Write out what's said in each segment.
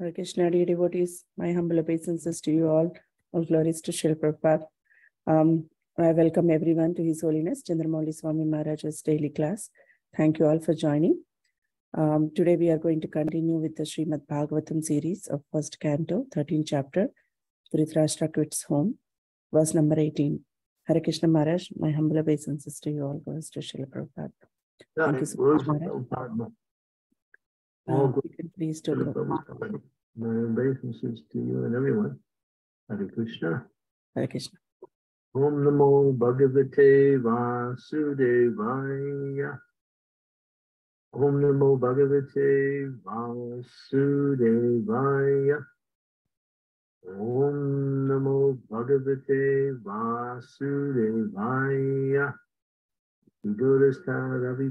Hare Krishna, dear devotees, my humble obeisances to you all. All glories to Srila Prabhupada. Um, I welcome everyone to His Holiness Chandramauli Swami Maharaj's daily class. Thank you all for joining. Um, today we are going to continue with the Srimad Bhagavatam series of first canto, 13th chapter, Dhritarashtra quits home, verse number 18. Hare Krishna Maharaj, my humble obeisances to you all, glories to Srila Prabhupada. Thank you so much, Maharaj. All Uh, good. you can please do My obeisances to you and everyone. Hare Krishna. Hare Krishna. Om Namo Bhagavate Vasudevaya. Om Namo Bhagavate Vasudevaya. Om Namo Bhagavate Vasudevaya. Vidurastha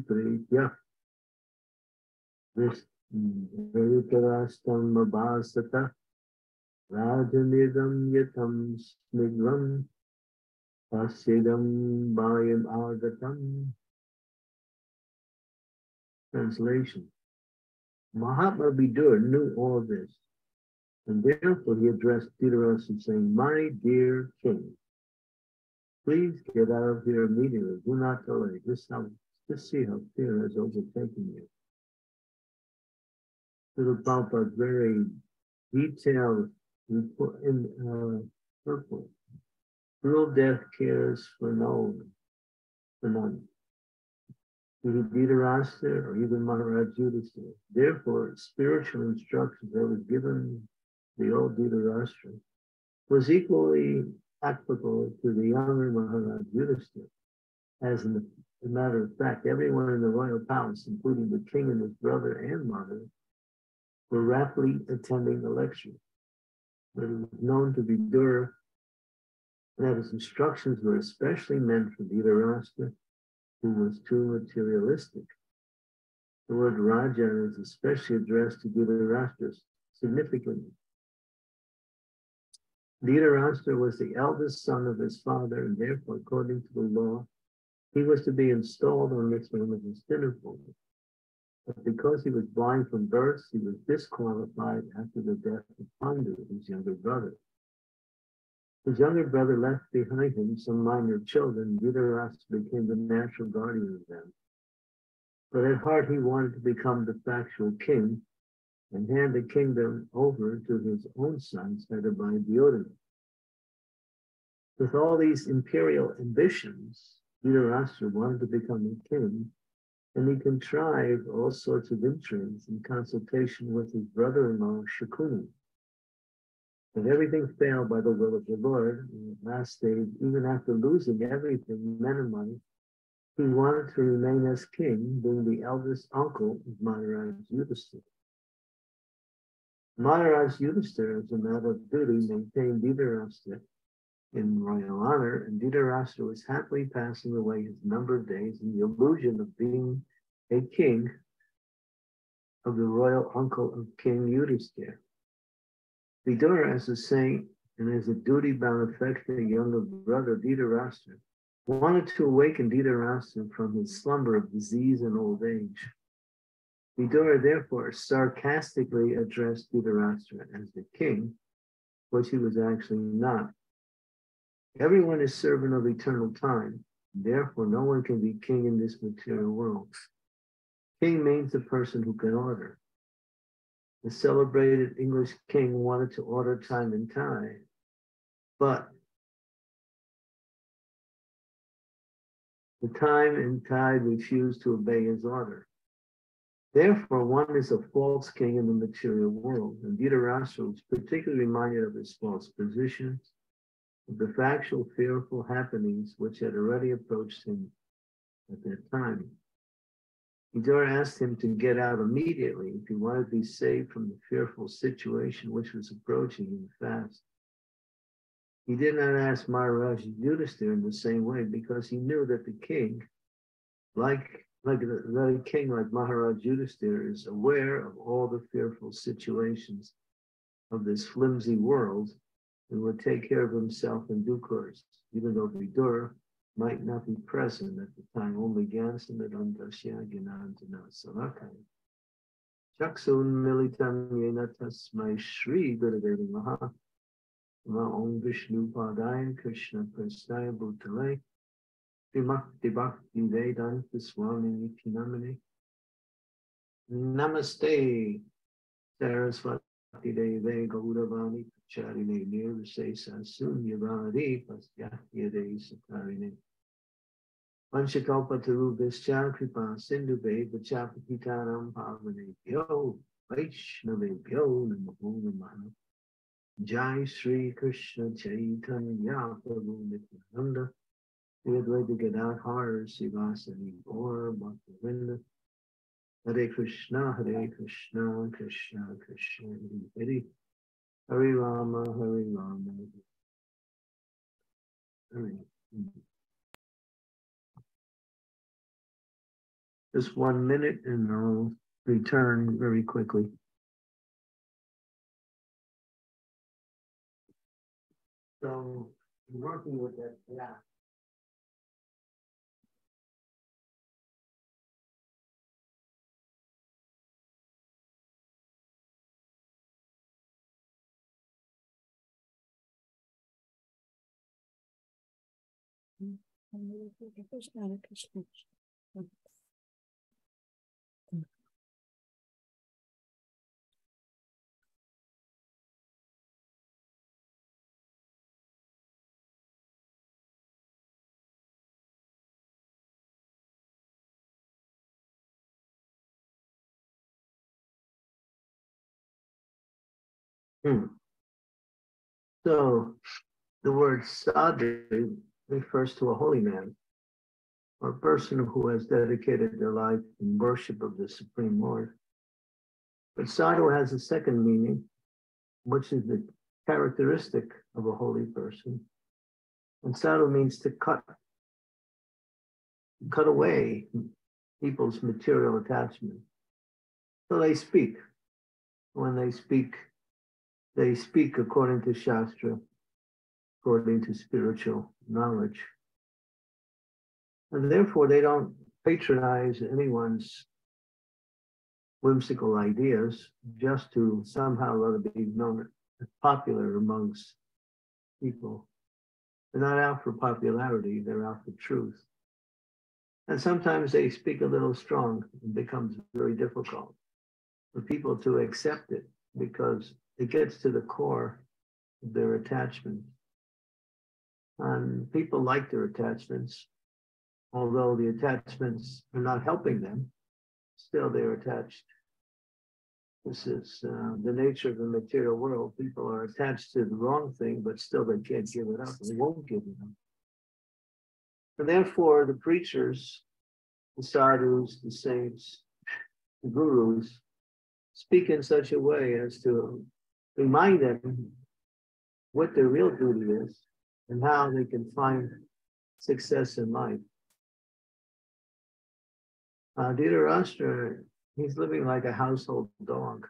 Pritya. This Abhasata. Rajanidam Yatam Snigvam. Pasidam Bayam Agatam. Translation. Mahatma Vidur knew all this, and therefore he addressed Dhritarashtra saying, My dear king, please get out of here immediately. Do not delay. How, just see how fear has overtaken you. Little Prabhupada very detailed report in uh, purport. Cruel death cares for no for none. Either Dhritarashtra or even Maharaj Yudhisthira. Therefore, spiritual instruction that was given the old Dhritarashtra was equally applicable to the younger Maharaj Yudhisthira. As a matter of fact, everyone in the royal palace, including the king and his brother and mother, were rapidly attending the lecture. But it was known to Vidur that his instructions were especially meant for Dhritarashtra, who was too materialistic. The word Raja is especially addressed to Dhritarashtra significantly. Dhritarashtra was the eldest son of his father, and therefore, according to the law, he was to be installed on the throne of his dinner. But because he was blind from birth, he was disqualified after the death of Pandu, his younger brother. His younger brother left behind him some minor children. Dhritarashtra became the natural guardian of them. But at heart, he wanted to become the factual king and hand the kingdom over to his own sons, headed by Duryodhana. With all these imperial ambitions, Dhritarashtra wanted to become a king, and he contrived all sorts of intrigues in consultation with his brother-in-law Shakuni. But everything failed by the will of the Lord. And at last stage, even after losing everything, men and money, he wanted to remain as king, being the eldest uncle of Maharaj Yudhisthira. Maharaj Yudhisthira, as a matter of duty, maintained Dhritarashtra in royal honor, and Dhritarashtra was happily passing away his number of days in the illusion of being a king of the royal uncle of King Yudhisthira. Vidura, as a saint and as a duty-bound affectionate younger brother, Dhritarashtra, wanted to awaken Dhritarashtra from his slumber of disease and old age. Vidura therefore sarcastically addressed Dhritarashtra as the king, which he was actually not. Everyone is servant of eternal time, therefore no one can be king in this material world. King means the person who can order. The celebrated English king wanted to order time and tide, but the time and tide refused to obey his order. Therefore, one is a false king in the material world, and Dhritarashtra was particularly reminded of his false position, of the factual, fearful happenings which had already approached him at that time. Vidura asked him to get out immediately if he wanted to be saved from the fearful situation which was approaching him fast. He did not ask Maharaj Yudhisthira in the same way because he knew that the king, like, like the king like Maharaj Yudhisthira, is aware of all the fearful situations of this flimsy world and would take care of himself in due course, even though Vidura might not be present at the time. Only Gyansamidam Dasya Gyanantana Salakaya. Chaksun yena tasmai Shri Gurudeva Maha. Ma Om Vishnu Padaya Krishna Prasnaya Bhutale. Vimakti Bhakti Vedanta Swami Namane. Namaste. Saraswati Deve Gauravani Charine Nirvase Sunyavadi Pasyahya Sakarine. Panchakalpatarubhischa kripa sindhube vachapatitanam pavane pyo Vaishnave pyo namo namaha. Jai Sri Krishna Chaitanya Prabhu Nityananda Advaita Gadadhar Sivasani Gaur Bhaktivinoda Hare Krishna Hare Krishna Krishna Krishna Hare Hare Hare Rama Hare Rama Just one minute and I'll return very quickly. So working with that, yeah. Hmm. So the word sadhu refers to a holy man or a person who has dedicated their life in worship of the Supreme Lord. But sadhu has a second meaning, which is the characteristic of a holy person. And sadhu means to cut, cut away people's material attachment. So they speak. When they speak, they speak according to Shastra, according to spiritual knowledge. And therefore, they don't patronize anyone's whimsical ideas just to somehow or other be known as popular amongst people. They're not out for popularity, they're out for truth. And sometimes they speak a little strong. It becomes very difficult for people to accept it because it gets to the core of their attachment. And people like their attachments, although the attachments are not helping them, still they're attached. This is uh, the nature of the material world. People are attached to the wrong thing, but still they can't give it up. They won't give it up. And therefore, the preachers, the sadhus, the saints, the gurus speak in such a way as to remind them what their real duty is and how they can find success in life. Uh, Dhritarashtra, he's living like a household dog.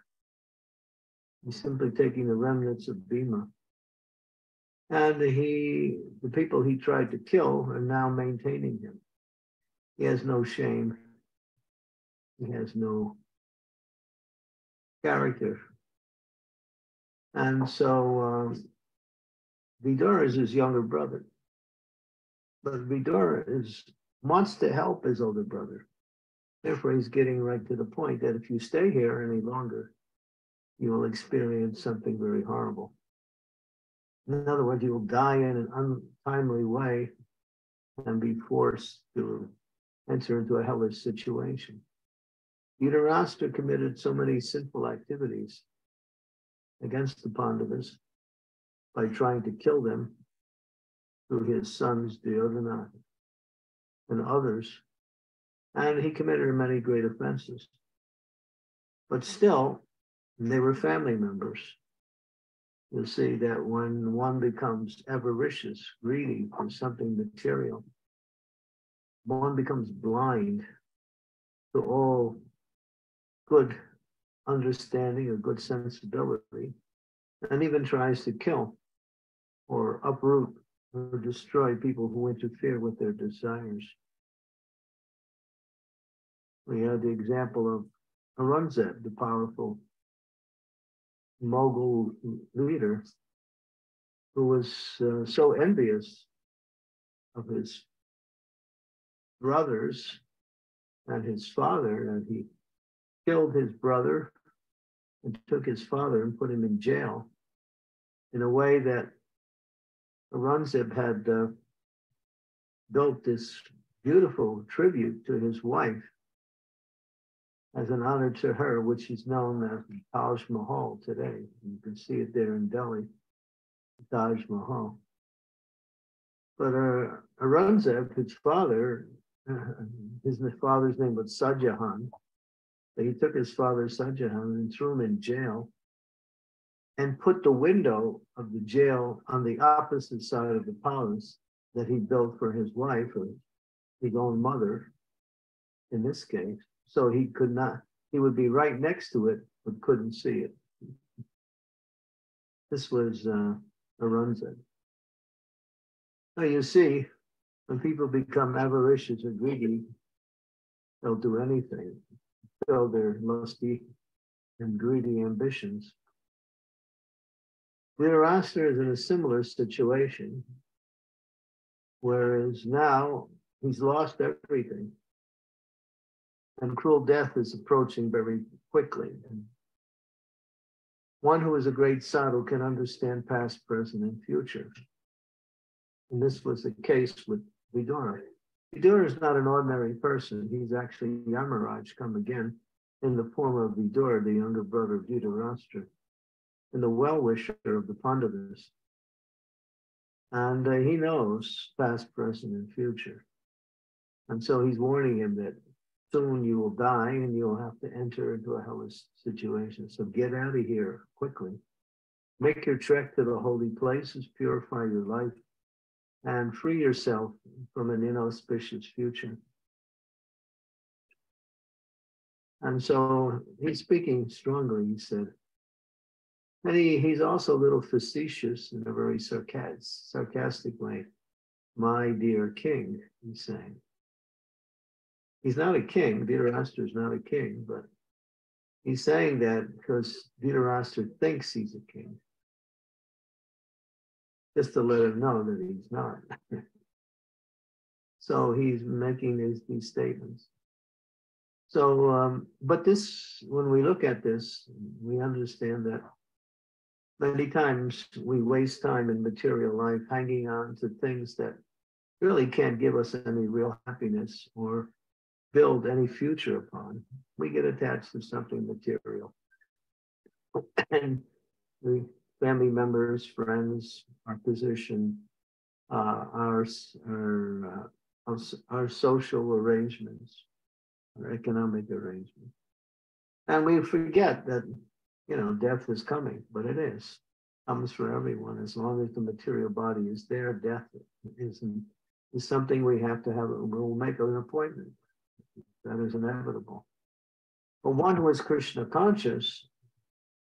He's simply taking the remnants of Bhima. And he, the people he tried to kill are now maintaining him. He has no shame. He has no character. And so um, Vidura is his younger brother. But Vidura is wants to help his older brother. Therefore, he's getting right to the point that if you stay here any longer, you will experience something very horrible. In other words, you will die in an untimely way and be forced to enter into a hellish situation. Dhritarashtra committed so many sinful activities against the Pandavas by trying to kill them through his sons Duryodhana and others. And he committed many great offenses. But still, they were family members. You'll see that when one becomes avaricious, greedy for something material, one becomes blind to all good understanding or good sensibility, and even tries to kill or uproot or destroy people who interfere with their desires. We have the example of Aurangzeb, the powerful Mughal leader, who was uh, so envious of his brothers and his father that he killed his brother and took his father and put him in jail in a way that Aurangzeb had uh, built this beautiful tribute to his wife as an honor to her, which is known as Taj Mahal today. You can see it there in Delhi, Taj Mahal. But uh, Aurangzeb, his father, his father's name was Shah Jahan. He took his father Shah Jahan and threw him in jail and put the window of the jail on the opposite side of the palace that he built for his wife, or his own mother, in this case. So he could not, he would be right next to it, but couldn't see it. This was uh, Aurangzeb. Now you see, when people become avaricious or greedy, they'll do anything, fill their lusty and greedy ambitions. Dhritarashtra is in a similar situation, whereas now he's lost everything. And cruel death is approaching very quickly. One who is a great sadhu can understand past, present, and future. And this was the case with Vidura. Vidura is not an ordinary person. He's actually Yamaraj come again in the form of Vidura, the younger brother of Dhritarashtra and the well-wisher of the Pandavas. And uh, he knows past, present, and future. And so he's warning him that soon you will die and you'll have to enter into a hellish situation. So get out of here quickly. Make your trek to the holy places, purify your life, and free yourself from an inauspicious future. And so he's speaking strongly. He said, and he, he's also a little facetious in a very sarcastic, sarcastic way. My dear king, he's saying. He's not a king. Dhritarashtra is not a king, but he's saying that because Dhritarashtra thinks he's a king. Just to let him know that he's not. so he's making these, these statements. So, um, but this, when we look at this, we understand that many times we waste time in material life hanging on to things that really can't give us any real happiness or build any future upon. We get attached to something material. and the family members, friends, our position, uh, our, our, uh, our social arrangements, our economic arrangements. And we forget that you know, death is coming, but it is comes for everyone. As long as the material body is there, death is is something we have to have. We'll make an appointment. That is inevitable. But one who is Krishna conscious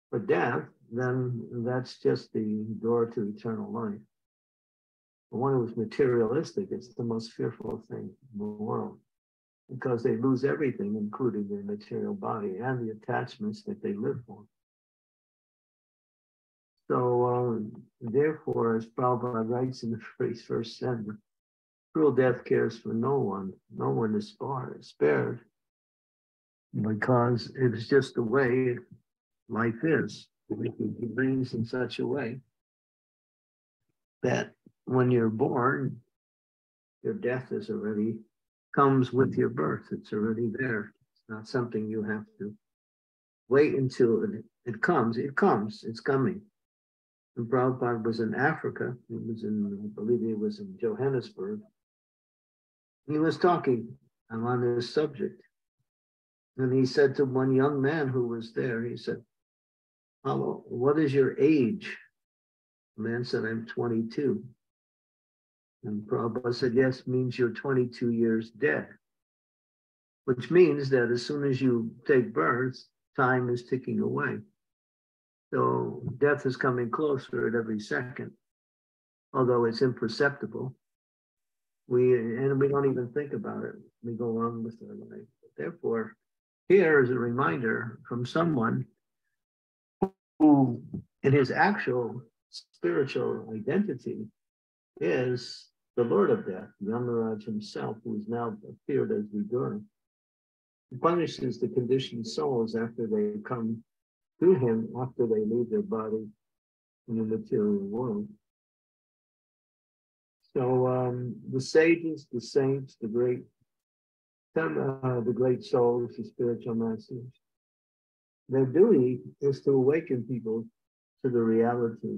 for death, then that's just the door to eternal life. One who is materialistic it's the most fearful thing in the world because they lose everything, including their material body and the attachments that they live for. So uh, therefore, as Prabhupada writes in the first, first sentence, cruel death cares for no one. No one is spared because it is just the way life is. It brings in such a way that when you're born, your death is already comes with your birth. It's already there. It's not something you have to wait until it, it comes. It comes. It's coming. And Prabhupada was in Africa. He was in, I believe he was in Johannesburg. He was talking on this subject. And he said to one young man who was there, he said, Hello, what is your age? The man said, I'm 22. And Prabhupada said, Yes, means you're 22 years dead. Which means that as soon as you take birth, time is ticking away. So death is coming closer at every second, although it's imperceptible. We and we don't even think about it. We go on with our life. Therefore, here is a reminder from someone who, in his actual spiritual identity, is the Lord of Death, Yamaraj himself, who has now appeared as Vidur. He punishes the conditioned souls after they come to him, after they leave their body in the material world. So um, the sages, the saints, the great, some, uh, the great souls, the spiritual masters, their duty is to awaken people to the reality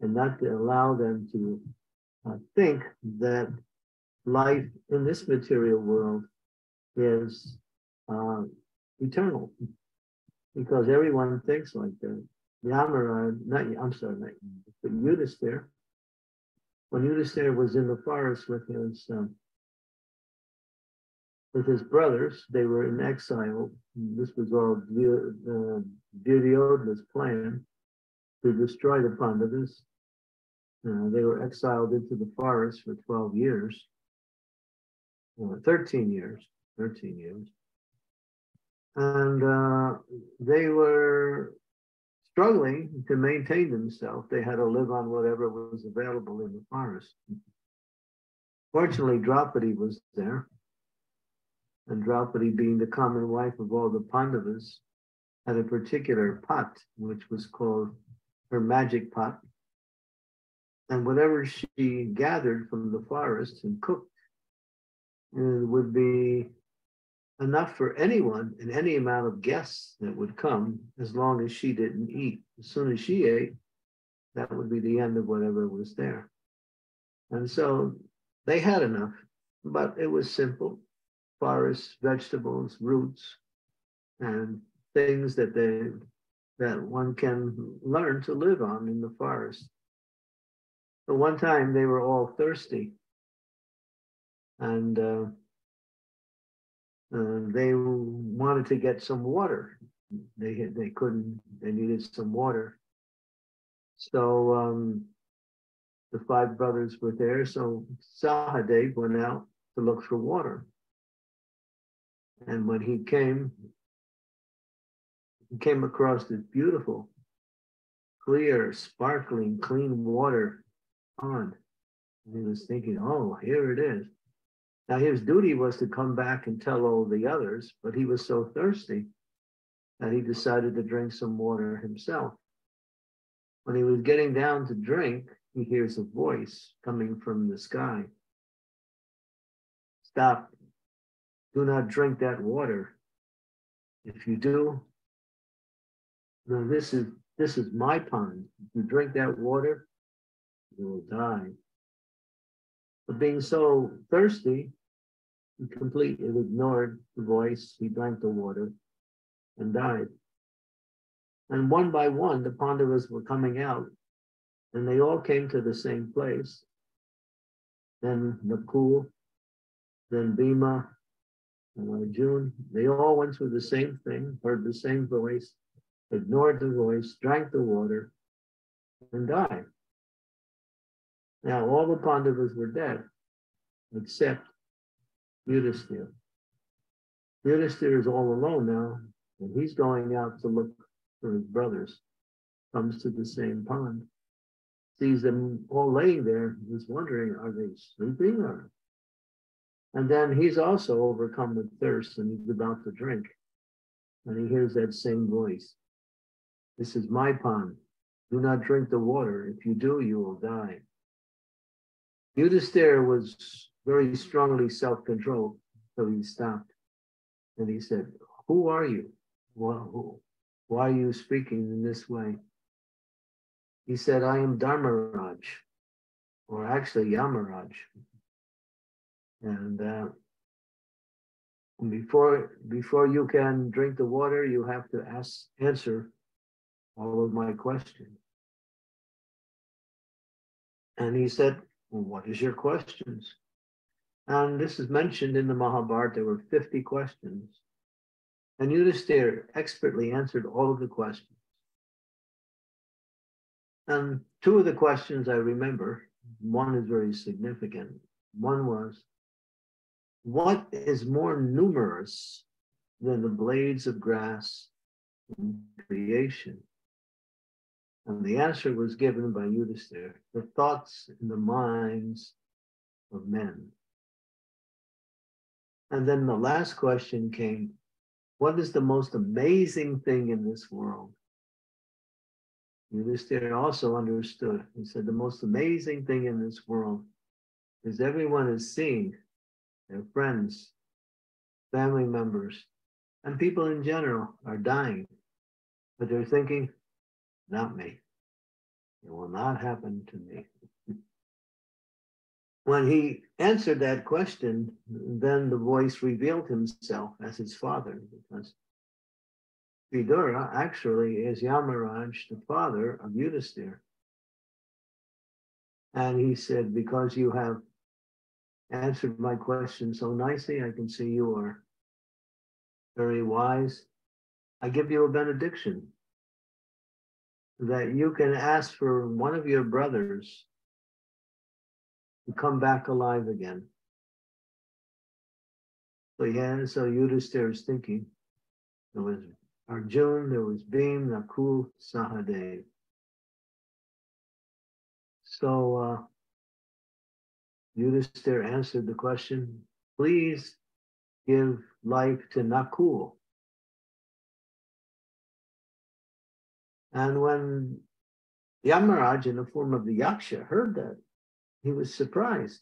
and not to allow them to uh, think that life in this material world is uh, eternal because everyone thinks like that. Yamara, not I'm sorry, not, but Yudhisthira, when Yudhisthira was in the forest with his um, with his brothers, they were in exile. This was all uh, Duryodhana's plan to destroy the Pandavas uh, they were exiled into the forest for 12 years, uh, 13 years, 13 years. And uh, they were struggling to maintain themselves. They had to live on whatever was available in the forest. Fortunately, Draupadi was there. And Draupadi, being the common wife of all the Pandavas, had a particular pot, which was called her magic pot and whatever she gathered from the forest and cooked would be enough for anyone and any amount of guests that would come as long as she didn't eat. As soon as she ate, that would be the end of whatever was there. And so they had enough, but it was simple forests, vegetables, roots, and things that they that one can learn to live on in the forest. But one time they were all thirsty and uh, uh, they wanted to get some water. They they couldn't. They needed some water. So um, the five brothers were there. So Sahadev went out to look for water. And when he came, he came across this beautiful, clear, sparkling, clean water pond. And he was thinking, oh, here it is. Now his duty was to come back and tell all the others, but he was so thirsty that he decided to drink some water himself. When he was getting down to drink, he hears a voice coming from the sky. Stop. Do not drink that water. If you do, no, this is this is my pond. If you drink that water, you will die. But being so thirsty, he completely ignored the voice. He drank the water and died. And one by one, the Pandavas were coming out, and they all came to the same place. Then Nakul, then Bhima, and Arjun, they all went through the same thing, heard the same voice, ignored the voice, drank the water, and died. Now, all the Pandavas were dead, except Yudhisthira. Yudhisthira is all alone now, and he's going out to look for his brothers. Comes to the same pond, sees them all laying there, he's wondering, are they sleeping or? And then he's also overcome with thirst and he's about to drink. And he hears that same voice. This is my pond. Do not drink the water. If you do, you will die. Yudhisthira was very strongly self-controlled, so he stopped. And he said, who are you? Why, why are you speaking in this way? He said, I am Dharmaraj, or actually Yamaraj. And uh, before, before you can drink the water, you have to ask, answer all of my questions. And he said, what is your questions? And this is mentioned in the Mahabharata. There were 50 questions. And Yudhisthira expertly answered all of the questions. And two of the questions I remember, one is very significant. One was, what is more numerous than the blades of grass in creation? And the answer was given by Yudhisthira, the thoughts in the minds of men. And then the last question came, what is the most amazing thing in this world? Yudhisthira also understood. He said, the most amazing thing in this world is everyone is seeing their friends, family members, and people in general are dying. But they're thinking, not me. It will not happen to me. when he answered that question, then the voice revealed himself as his father, because Vidura actually is Yamaraj, the father of Yudhisthira. And he said, Because you have answered my question so nicely, I can see you are very wise. I give you a benediction that you can ask for one of your brothers to come back alive again. So yeah, so Yudhisthira is thinking. There was Arjun, there was Bhim, Nakul, Sahadev. So uh, Yudhisthira answered the question, please give life to Nakul. And when Yamaraj, in the form of the Yaksha, heard that, he was surprised.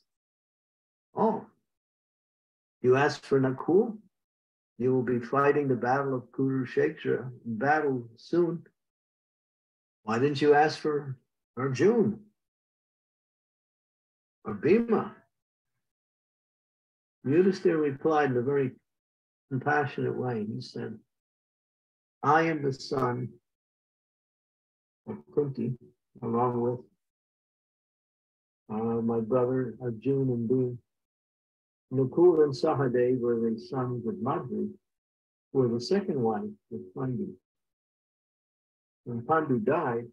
Oh, you asked for Nakul? You will be fighting the battle of Kurukshetra, battle soon. Why didn't you ask for Arjun or Bhima? Yudhisthira replied in a very compassionate way. He said, I am the son Kunti, along with uh, my brother Arjun and Bhima. Nakul and Sahadev were the sons of Madri, who were the second wife of Pandu. When Pandu died,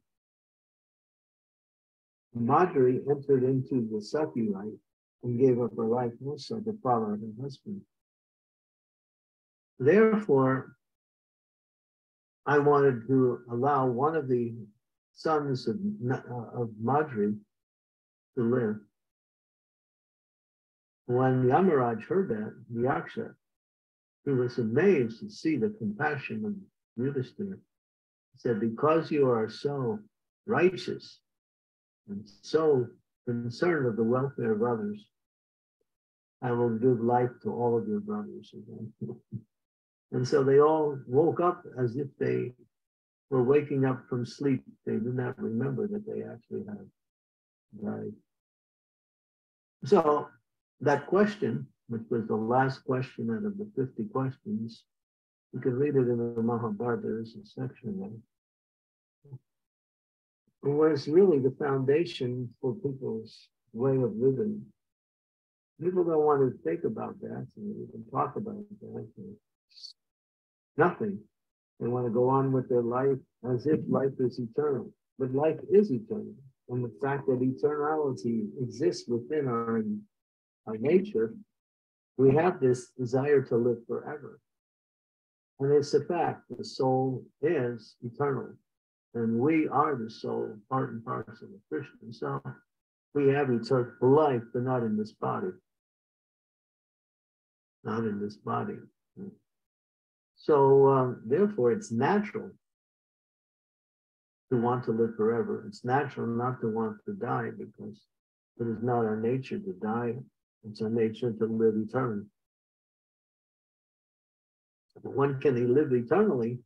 Madri entered into the Sati life and gave up her life also to follow her husband. Therefore, I wanted to allow one of the sons of, uh, of Madri to live. When Yamaraj heard that, the Yaksha, he was amazed to see the compassion of Yudhisthira. He said, because you are so righteous and so concerned of the welfare of others, I will give life to all of your brothers again. and so they all woke up as if they were waking up from sleep. They did not remember that they actually had died. So that question, which was the last question out of the 50 questions, you can read it in the Mahabharata, there's a section there. Was really the foundation for people's way of living. People don't want to think about that and even talk about that. Nothing. They want to go on with their life as if life is eternal. But life is eternal. And the fact that eternality exists within our our nature, we have this desire to live forever. And it's a fact, the soul is eternal. And we are the soul, part and parcel of Krishna. So we have eternal life, but not in this body. Not in this body. So um, therefore, it's natural to want to live forever. It's natural not to want to die because it is not our nature to die it's our nature to live eternally. One can live eternally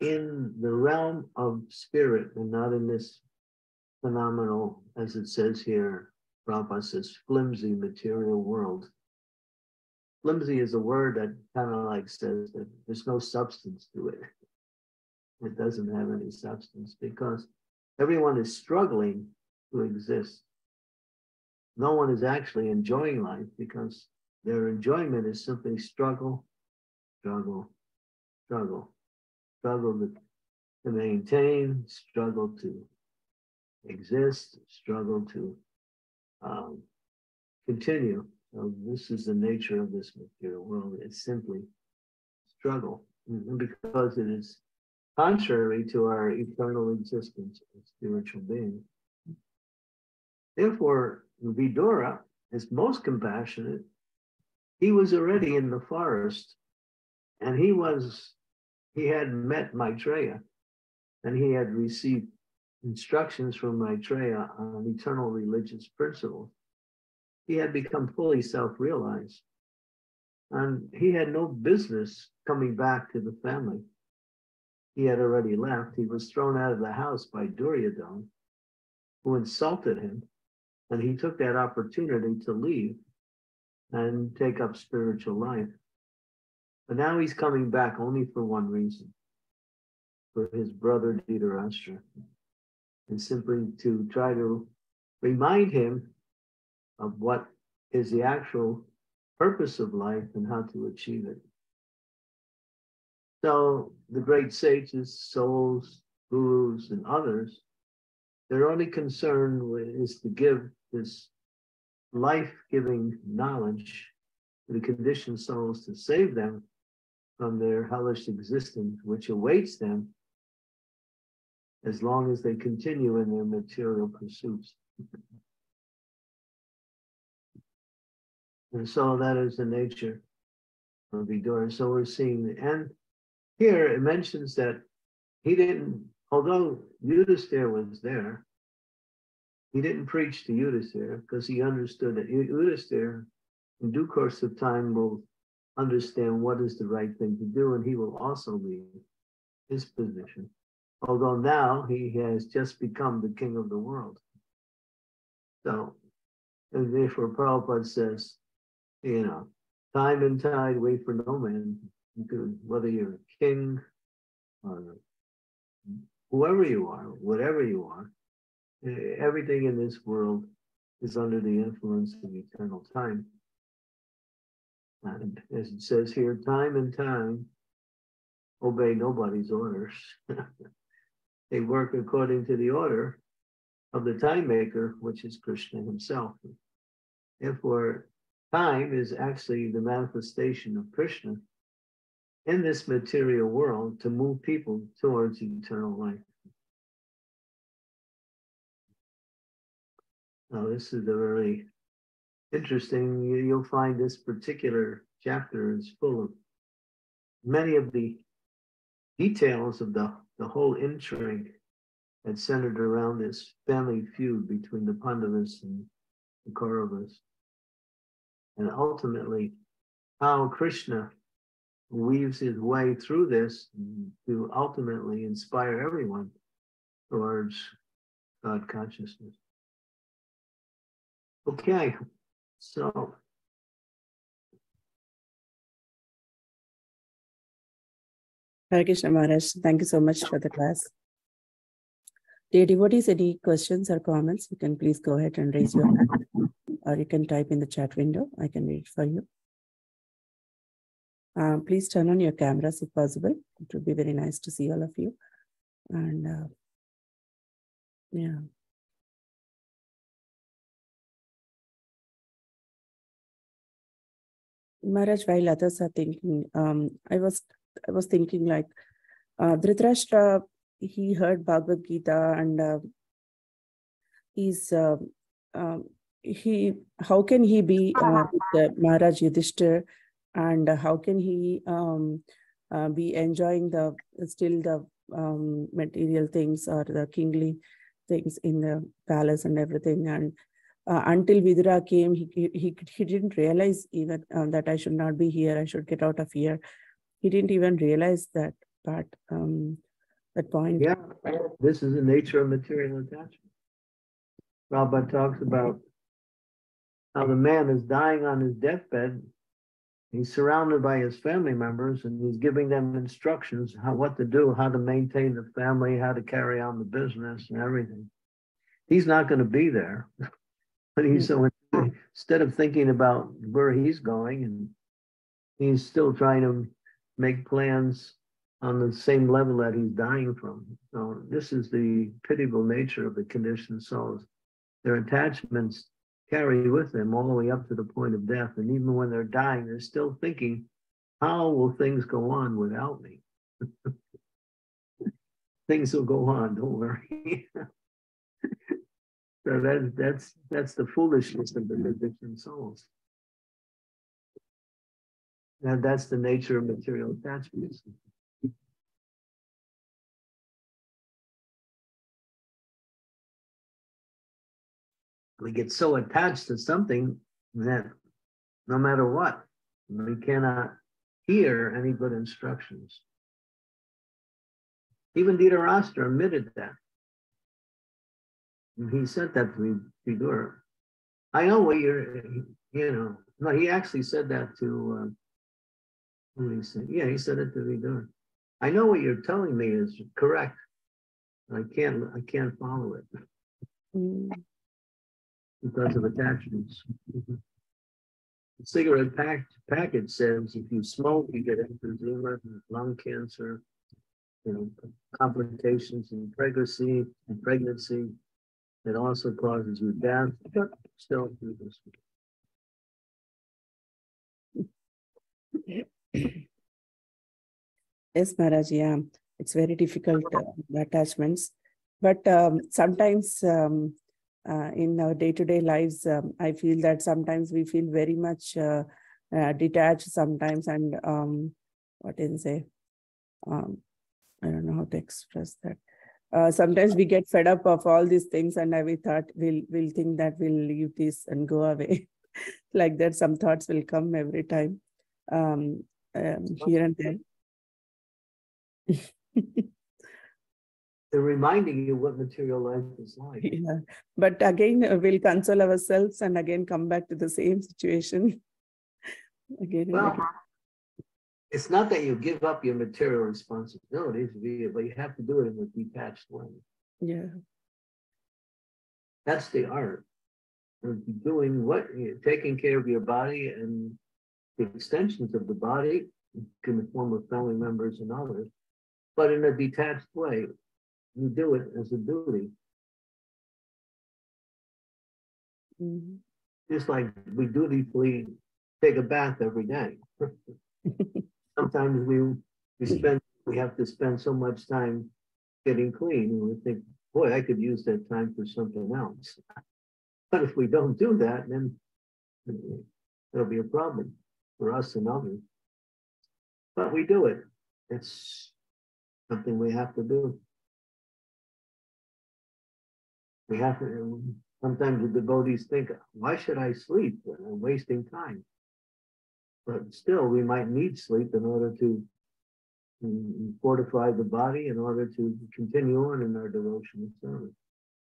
in the realm of spirit and not in this phenomenal, as it says here, Prabhupada says, flimsy material world. Flimsy is a word that kind of like says that there's no substance to it. It doesn't have any substance because everyone is struggling to exist no one is actually enjoying life because their enjoyment is simply struggle, struggle, struggle, struggle to, to maintain, struggle to exist, struggle to um, continue. So this is the nature of this material world. It's simply struggle mm-hmm, because it is contrary to our eternal existence as spiritual beings. Therefore, Vidura is most compassionate. He was already in the forest and he was, he had met Maitreya and he had received instructions from Maitreya on eternal religious principles. He had become fully self realized and he had no business coming back to the family. He had already left. He was thrown out of the house by Duryodhana, who insulted him and he took that opportunity to leave and take up spiritual life. But now he's coming back only for one reason for his brother Dhritarashtra, and simply to try to remind him of what is the actual purpose of life and how to achieve it. So the great sages, souls, gurus, and others, their only concern is to give this life-giving knowledge to the conditioned souls to save them from their hellish existence, which awaits them as long as they continue in their material pursuits. And so that is the nature of Vidura. So we're seeing, and here it mentions that he didn't, although Yudhisthira was there, he didn't preach to Yudhisthira because he understood that Yudhisthira, in due course of time, will understand what is the right thing to do, and he will also leave his position. Although now he has just become the king of the world. So, and therefore Prabhupada says, you know, time and tide wait for no man. Whether you're a king or whoever you are, whatever you are, everything in this world is under the influence of eternal time. And as it says here, time and time obey nobody's orders. they work according to the order of the time maker, which is Krishna himself. Therefore, time is actually the manifestation of Krishna in this material world to move people towards eternal life. Now, this is a very interesting. You'll find this particular chapter is full of many of the details of the, the whole intrigue that centered around this family feud between the Pandavas and the Kauravas. And ultimately, how Krishna weaves his way through this to ultimately inspire everyone towards God consciousness. Okay, so. Hare Krishna Maharaj, thank you so much for the class. Dear devotees, any questions or comments, you can please go ahead and raise your hand or you can type in the chat window. I can read for you. Uh, please turn on your cameras if possible. It would be very nice to see all of you. And uh, yeah. Maharaj, while others are thinking, um, I was I was thinking like uh, Dhritarashtra, he heard Bhagavad Gita and uh, he's uh, um, he how can he be uh, the Maharaj Yudhishthir and how can he um, uh, be enjoying the still the um, material things or the kingly things in the palace and everything and uh, until Vidura came, he, he, he didn't realize even uh, that I should not be here. I should get out of here. He didn't even realize that part, um, that point. Yeah, this is the nature of material attachment. Prabhupada talks about how the man is dying on his deathbed. He's surrounded by his family members and he's giving them instructions how what to do, how to maintain the family, how to carry on the business and everything. He's not going to be there. But he's hmm. so instead of thinking about where he's going, and he's still trying to make plans on the same level that he's dying from. So this is the pitiable nature of the conditioned souls. Their attachments carry with them all the way up to the point of death. And even when they're dying, they're still thinking how will things go on without me? things will go on, don't worry. so that, that's that's the foolishness of the different souls. And that's the nature of material attachments. We get so attached to something that no matter what, we cannot hear any good instructions. Even Dhritarashtra admitted that. And he said that to Vidur. I know what you're, you know, no, he actually said that to, uh, he say? Yeah, he said it to Vidur. I know what you're telling me is correct. I can't, I can't follow it. Mm. Because of attachments. The cigarette pack, package says if you smoke, you get emphysema, lung cancer, you know, complications in pregnancy and pregnancy. It also causes you death. Still do this. Yes, Maharaj, yeah, it's very difficult uh, attachments. But um, sometimes um, uh, in our day-to-day lives, um, I feel that sometimes we feel very much uh, uh detached sometimes and um, what did say? Um, I don't know how to express that. Uh, sometimes we get fed up of all these things and we thought we'll, we'll think that we'll leave this and go away. like that, some thoughts will come every time um, um, here and there. They're reminding you what material life is like. Yeah. But again, we'll console ourselves and again come back to the same situation. again, well, again. It's not that you give up your material responsibilities, but you have to do it in a detached way. Yeah. That's the art of doing what taking care of your body and the extensions of the body in the form of family members and others, but in a detached way. You do it as a duty. Mm-hmm. Just like we dutifully take a bath every day. Sometimes we we spend we have to spend so much time getting clean, and we think, boy, I could use that time for something else. But if we don't do that, then there'll be a problem for us and others. But we do it. It's something we have to do. We have to, sometimes the devotees think, why should I sleep? I'm wasting time. But still, we might need sleep in order to mm, fortify the body in order to continue on in our devotional service.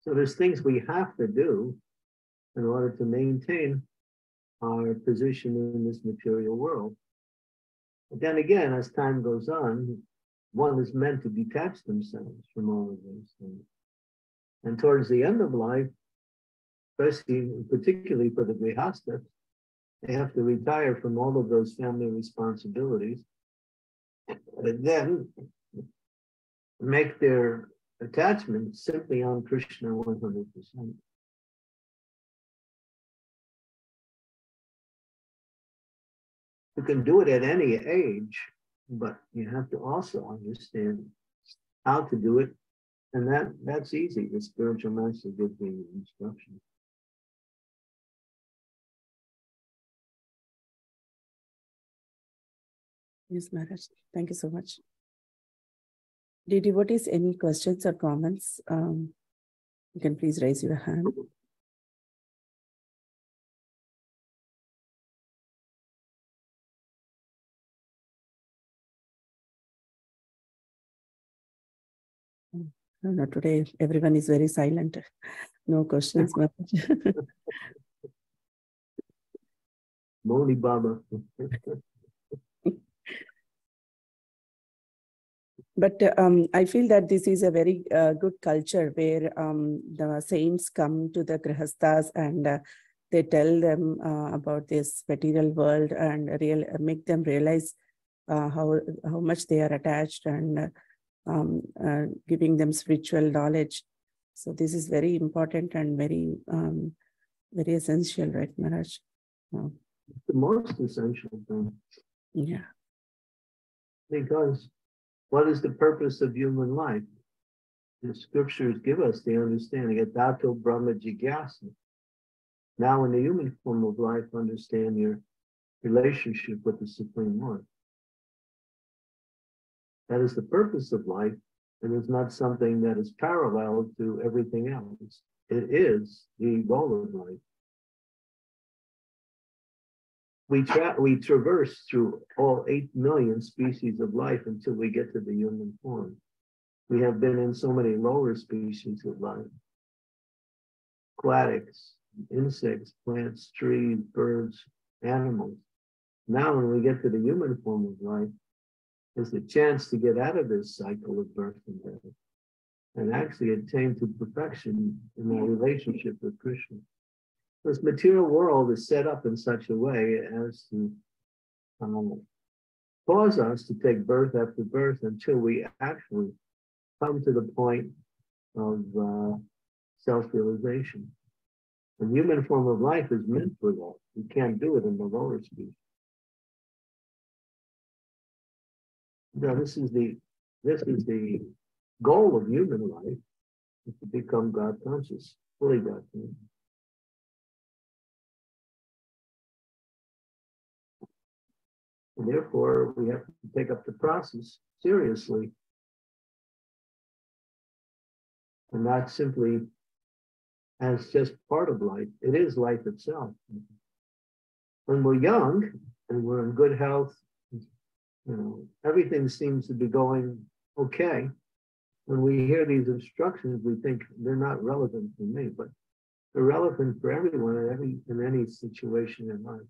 So there's things we have to do in order to maintain our position in this material world. But then again, as time goes on, one is meant to detach themselves from all of those things. And towards the end of life, especially particularly for the grihasthas, they have to retire from all of those family responsibilities and then make their attachment simply on Krishna 100%. You can do it at any age, but you have to also understand how to do it. And that, that's easy. The spiritual master gives me instruction. Yes, Maharaj. Thank you so much. Did devotees any questions or comments? Um, you can please raise your hand. No, today everyone is very silent. No questions. Moni Baba. But um, I feel that this is a very uh, good culture where um, the saints come to the grihasthas and uh, they tell them uh, about this material world and real make them realize uh, how how much they are attached and um, uh, giving them spiritual knowledge. So this is very important and very um, very essential, right, Maharaj? The most essential thing. Yeah. Because what is the purpose of human life? The scriptures give us the understanding, Adato Brahma Jigyasa. Now, in the human form of life, understand your relationship with the Supreme Lord. That is the purpose of life, and it's not something that is parallel to everything else. It is the goal of life. We, tra- we traverse through all 8 million species of life until we get to the human form. We have been in so many lower species of life aquatics, insects, plants, trees, birds, animals. Now, when we get to the human form of life, there's a chance to get out of this cycle of birth and death and actually attain to perfection in our relationship with Krishna. This material world is set up in such a way as to um, cause us to take birth after birth until we actually come to the point of uh, self-realization. The human form of life is meant for that. We can't do it in the lower species. Now, this is the this is the goal of human life is to become God conscious, fully God conscious. And therefore, we have to take up the process seriously and not simply as just part of life. It is life itself. When we're young and we're in good health, you know, everything seems to be going okay. When we hear these instructions, we think they're not relevant for me, but they're relevant for everyone in every in any situation in life.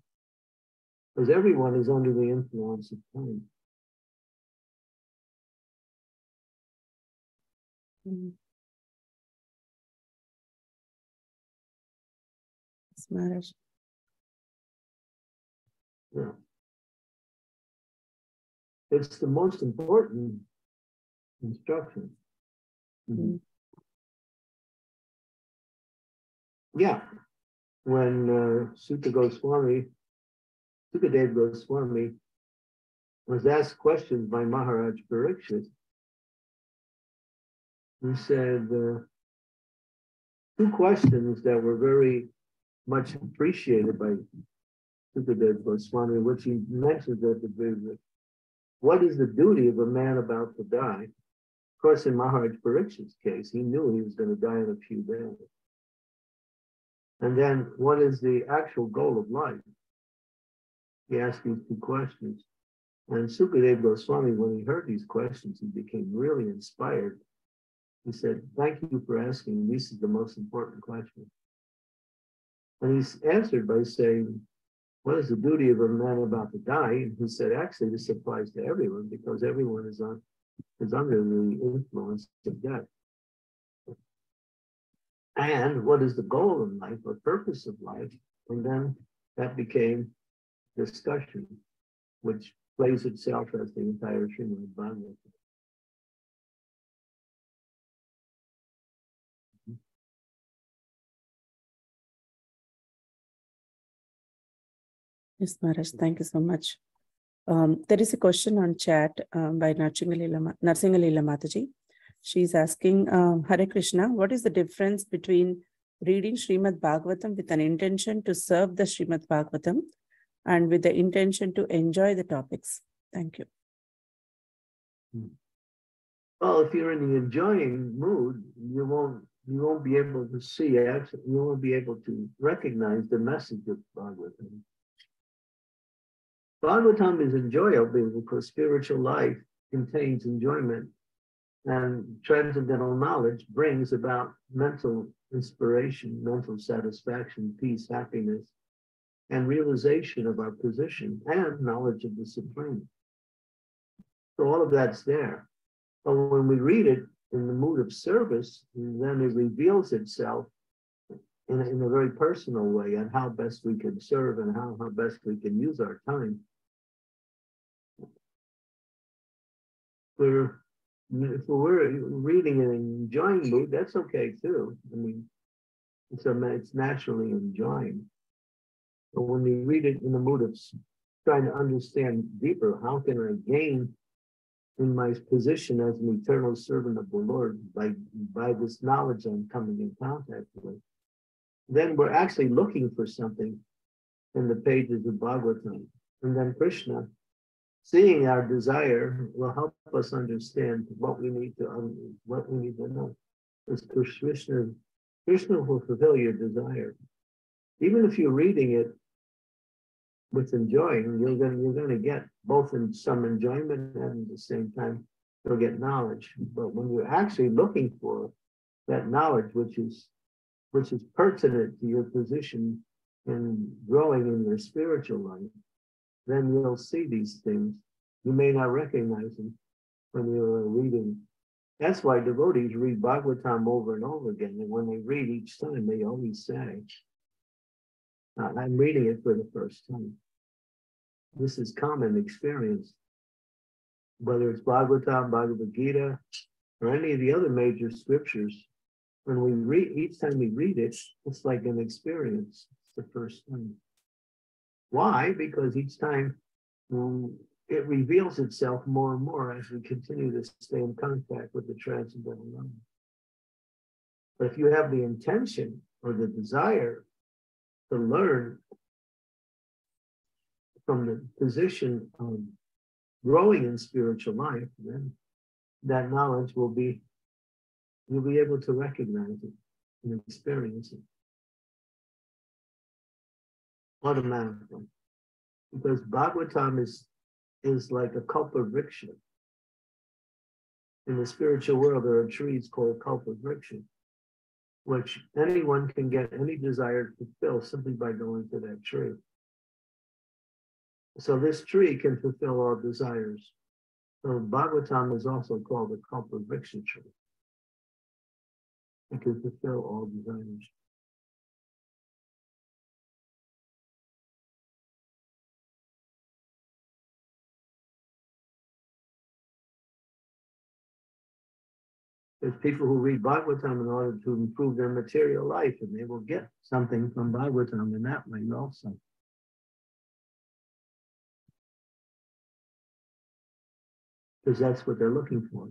Because everyone is under the influence of time. Mm-hmm. Maharaj. Yeah. It's the most important instruction. Mm-hmm. Yeah. When uh, Suta Goswami, Sukadev Goswami was asked questions by Maharaj Parikshit, he said uh, two questions that were very much appreciated by Sukadev Goswami, which he mentions at the beginning. What is the duty of a man about to die? Of course, in Maharaj Parikshit's case, he knew he was going to die in a few days. And then, what is the actual goal of life? He asked these two questions. And Sukadev Goswami, when he heard these questions, he became really inspired. He said, Thank you for asking. This is the most important question. And he's answered by saying, What is the duty of a man about to die? And he said, Actually, this applies to everyone because everyone is on is under the influence of death. And what is the goal of life or purpose of life? And then that became discussion, which plays itself as the entire Srimad Bhagavatam. Yes, Maharaj, thank you so much. Um, there is a question on chat um, by Narsingalila Mataji. She's asking, um, Hare Krishna, what is the difference between reading Srimad Bhagavatam with an intention to serve the Srimad Bhagavatam and with the intention to enjoy the topics? Thank you. Hmm. Well, if you're in the enjoying mood, you won't you won't be able to see it. You won't be able to recognize the message of Bhagavatam. Bhagavatam is enjoyable because spiritual life contains enjoyment and transcendental knowledge brings about mental inspiration, mental satisfaction, peace, happiness, and realization of our position and knowledge of the Supreme. So all of that's there. But when we read it in the mood of service, then it reveals itself in a, in a very personal way and how best we can serve and how, how best we can use our time. We're if we're reading and enjoying mood, that's okay too. I mean, it's a, it's naturally enjoying. But when we read it in the mood of trying to understand deeper, how can I gain in my position as an eternal servant of the Lord by, by this knowledge I'm coming in contact with, then we're actually looking for something in the pages of Bhagavatam. And then Krishna, seeing our desire, will help us understand what we need to um, what we need to know. Because Krishna, Krishna will fulfill your desire. Even if you're reading it with enjoying, you're gonna you're going to get both in some enjoyment and at the same time you'll get knowledge. But when you're actually looking for that knowledge, which is which is pertinent to your position in growing in your spiritual life, then you'll see these things. You may not recognize them when you're reading. That's why devotees read Bhagavatam over and over again. And when they read each time, they always say, uh, I'm reading it for the first time. This is common experience. Whether it's Bhagavatam, Bhagavad Gita, or any of the other major scriptures, when we read, each time we read it, it's like an experience. It's the first time. Why? Because each time um, it reveals itself more and more as we continue to stay in contact with the transcendental realm. But if you have the intention or the desire to learn from the position of growing in spiritual life, then that knowledge will be, you'll be able to recognize it and experience it automatically. Because Bhagavatam is, is like a kalpavriksha. In the spiritual world, there are trees called kalpavriksha, which anyone can get any desire to fulfill simply by going to that tree. So this tree can fulfill all desires. So Bhagavatam is also called the a kalpavriksha tree. It can fulfill all desires. There's people who read Bhagavatam in order to improve their material life, and they will get something from Bhagavatam in that way also. Because that's what they're looking for.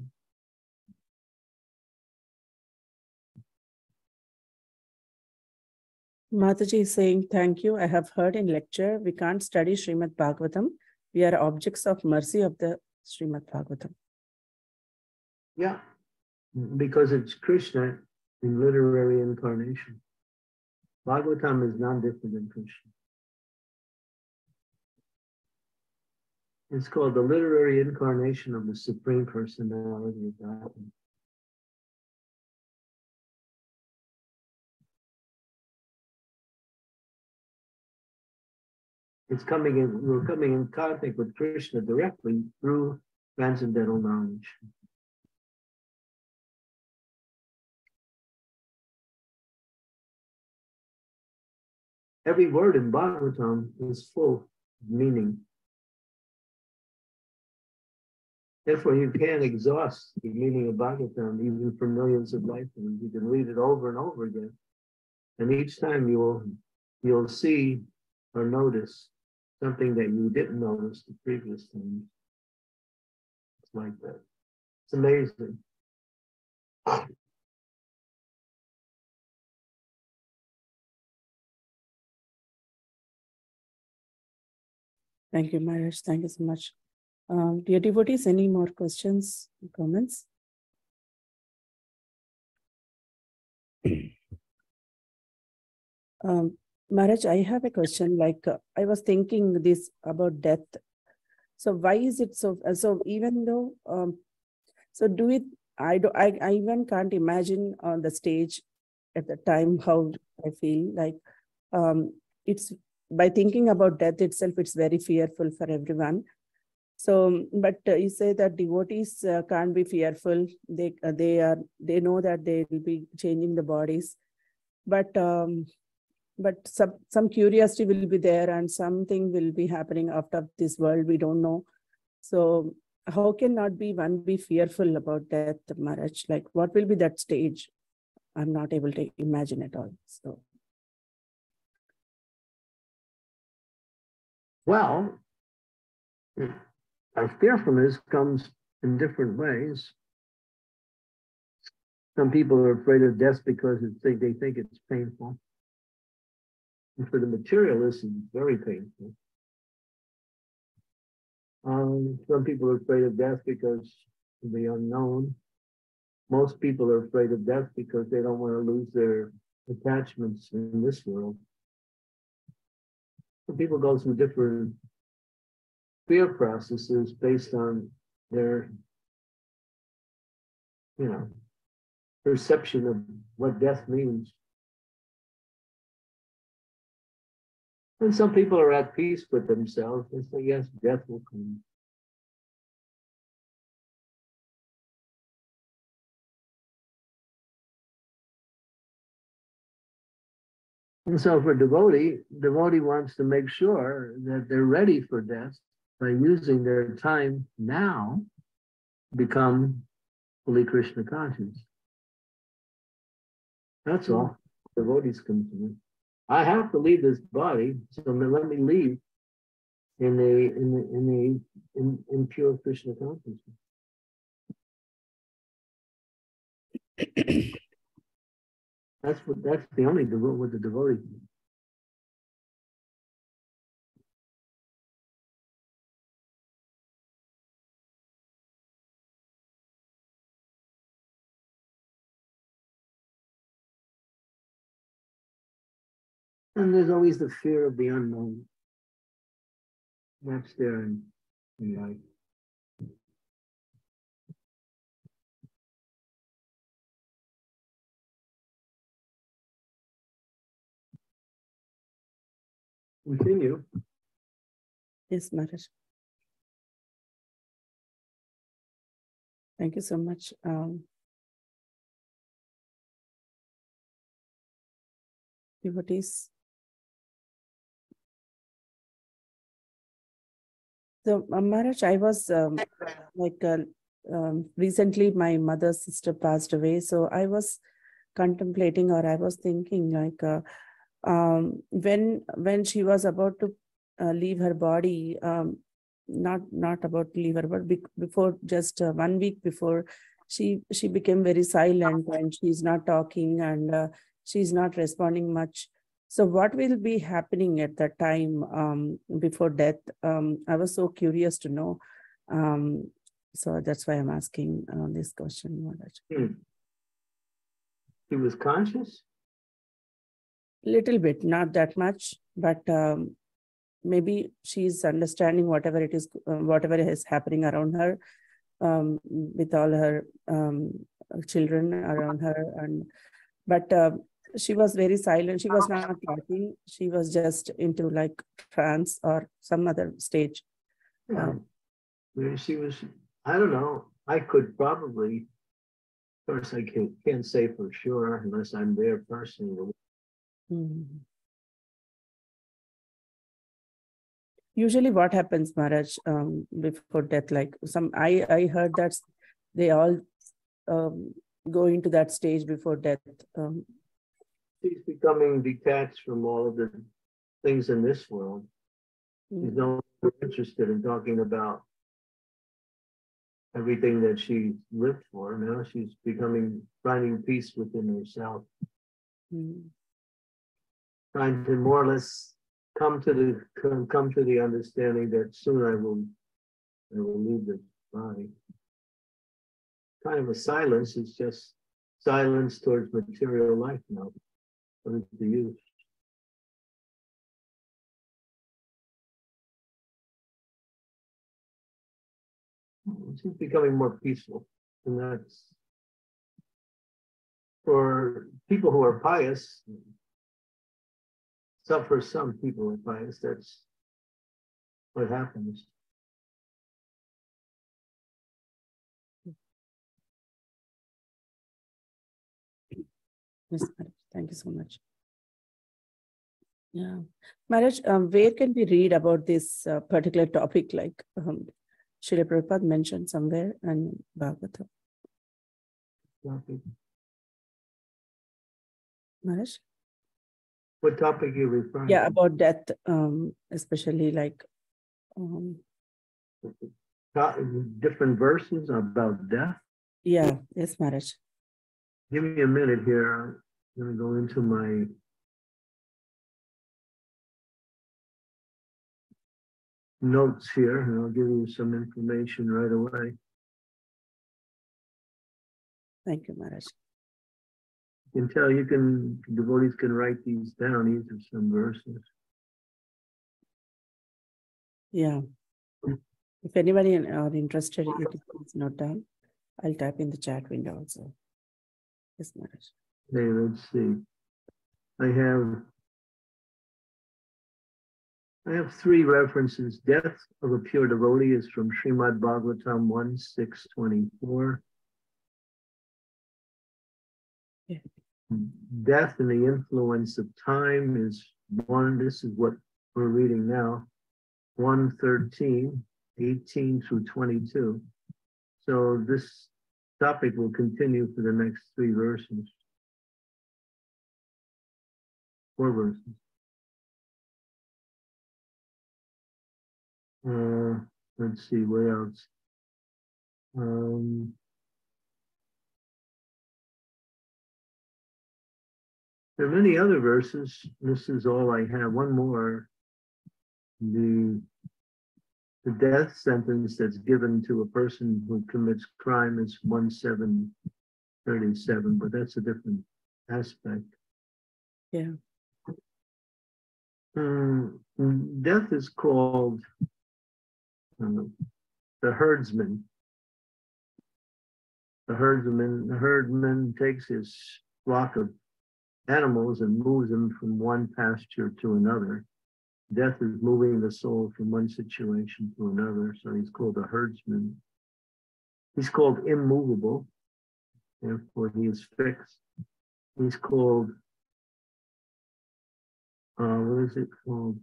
Mataji is saying, thank you. I have heard in lecture, we can't study Srimad Bhagavatam. We are objects of mercy of the Srimad Bhagavatam. Yeah, because it's Krishna in literary incarnation. Bhagavatam is non different than Krishna. It's called the literary incarnation of the Supreme Personality of Godhead. It's coming in, we're coming in contact with Krishna directly through transcendental knowledge. Every word in Bhagavatam is full of meaning. Therefore, you can't exhaust the meaning of Bhagavatam even for millions of lifetimes. You can read it over and over again. And each time you will you'll see or notice something that you didn't notice the previous times. It's like that. It's amazing. Thank you, Maharaj. Thank you so much. Um, dear devotees, any more questions, comments? um, Maharaj, I have a question. Like uh, I was thinking this about death. So why is it so? Uh, so even though, um, so do it. I do. I, I even can't imagine on the stage at the time how I feel like. Um, it's by thinking about death itself. It's very fearful for everyone. So, but uh, you say that devotees uh, can't be fearful. They uh, they are they know that they will be changing the bodies, but um, but some some curiosity will be there and something will be happening after this world. We don't know. So how can not be one be fearful about death, Maharaj? Like what will be that stage? I'm not able to imagine at all. So. Well, our fearfulness comes in different ways. Some people are afraid of death because they, they think it's painful. And for the materialists, it's very painful. Um, some people are afraid of death because of the unknown. Most people are afraid of death because they don't want to lose their attachments in this world. People go through different fear processes based on their, you know, perception of what death means. And some people are at peace with themselves. They say, yes, death will come. And so for devotee, devotee wants to make sure that they're ready for death by using their time now become fully Krishna conscious. That's all devotees come to me. I have to leave this body, so let me leave in the in the in the in, in pure Krishna consciousness. that's what that's the only devote what the devotee. And there's always the fear of the unknown. That's there in, in life. Continue. Yes, Maharaj. Thank you so much. Um, devotees. So, uh, Maharaj, I was um, like uh, um, recently my mother's sister passed away. So I was contemplating or I was thinking like uh, um, when when she was about to uh, leave her body, um, not not about to leave her, but be- before just uh, one week before, she she became very silent and she's not talking and uh, she's not responding much. So what will be happening at that time um, before death? Um, I was so curious to know. Um, so that's why I'm asking uh, this question. Hmm. He was conscious? Little bit, not that much, but um, maybe she's understanding whatever it is, uh, whatever is happening around her, um, with all her um, children around her, and but uh, she was very silent. She was not talking. She was just into like trance or some other stage. Yeah. Um, she was, I don't know. I could probably, of course, I can't, can't say for sure unless I'm there personally. Mm. Usually, what happens, Maharaj, um, before death? Like some, I I heard that they all um, go into that stage before death. Um, She's becoming detached from all of the things in this world. She's mm, no longer interested in talking about everything that she lived for. Now she's becoming, finding peace within herself, mm, trying to more or less come to the come, to the understanding that soon I will I will leave this body. Kind of a silence. It's just silence towards material life now. What is the use? She's becoming more peaceful, and that's for people who are pious. So for some people who are that's what happens. Yes. Thank you so much. Yeah, Maharaj, um, where can we read about this uh, particular topic? Like um, Srila Prabhupada mentioned somewhere and Bhagavatam. Maharaj? What topic you referring? To? Yeah, to? about death, um, especially like um, different verses about death. Yeah, yes, Maharaj. Give me a minute here. I'm gonna go into my notes here and I'll give you some information right away. Thank you, Maharaj. You can tell you can devotees can write these down. These are some verses. Yeah. If anybody are interested, can please note down. I'll type in the chat window also. Yes, Maharaj. Okay, let's see. I have I have three references. Death of a pure devotee is from Srimad Bhagavatam 1 6 24. Death and the influence of time is one. This is what we're reading now 113, 18 through 22. So this topic will continue for the next three verses. Four verses. Uh, let's see, what else? Um, there are many other verses. This is all I have. One more. The the death sentence that's given to a person who commits crime is one seven thirty seven, but that's a different aspect. Yeah. Um, death is called uh, the herdsman. The herdsman, the herdman takes his flock of animals and moves them from one pasture to another. Death is moving the soul from one situation to another, so he's called a herdsman. He's called immovable, therefore he is fixed. He's called, uh, what is it called?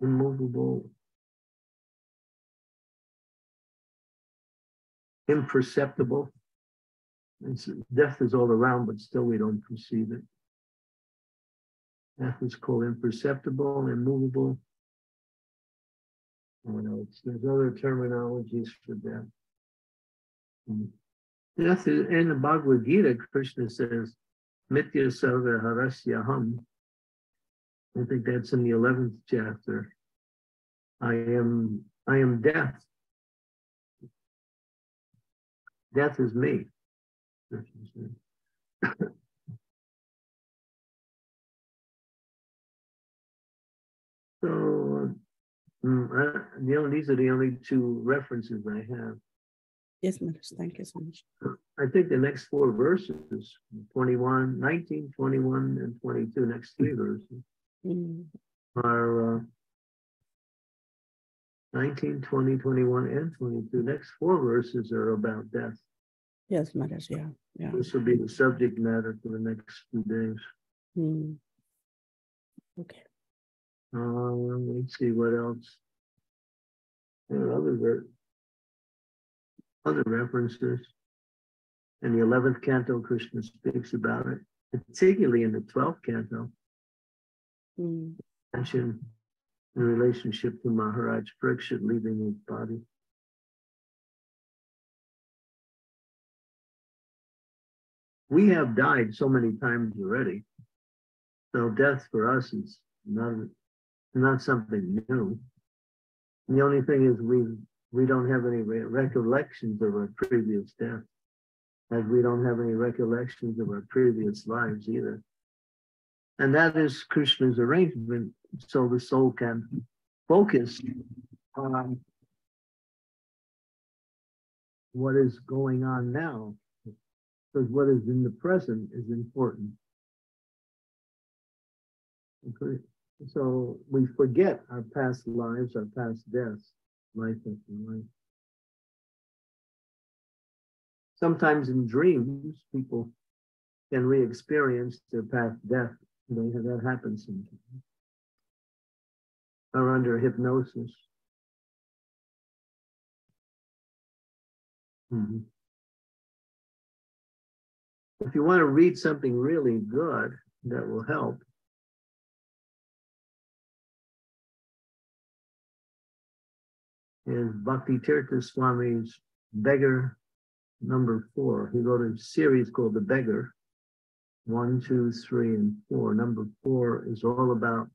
Immovable. Imperceptible. Death is all around, but still we don't perceive it. Death is called imperceptible, immovable. What else? There's other terminologies for death. Hmm. Death is in the Bhagavad Gita, Krishna says, Mithya Sarva Harasyaham. I think that's in the 11th chapter. I am I am death. Death is me. Krishna said. So, uh, mm, uh, the only, these are the only two references I have. Yes, Maharaj. Thank you so much. I think the next four verses, 21, 19, 21, and 22, next three verses Mm, are uh, 19, 20, 21, and 22. Next four verses are about death. Yes, Maharaj. Yeah, yeah. This will be the subject matter for the next few days. Mm. Okay. Uh, let's see what else. There are other other references. In the eleventh canto, Krishna speaks about it, particularly in the twelfth canto, Mm, mention the relationship to Maharaj Parikshit leaving his body. We have died so many times already, so death for us is not not something new. The only thing is we we don't have any re- recollections of our previous death, as we don't have any recollections of our previous lives either. And that is Krishna's arrangement, so the soul can focus on what is going on now, because what is in the present is important. Okay. So we forget our past lives, our past deaths, life after life. Sometimes in dreams, people can re-experience their past death. They have that happens sometimes. Or under hypnosis. Mhm. If you want to read something really good that will help, is Bhakti Tirtha Swami's Beggar number four. He wrote a series called The Beggar. One, two, three, and four. Number four is all about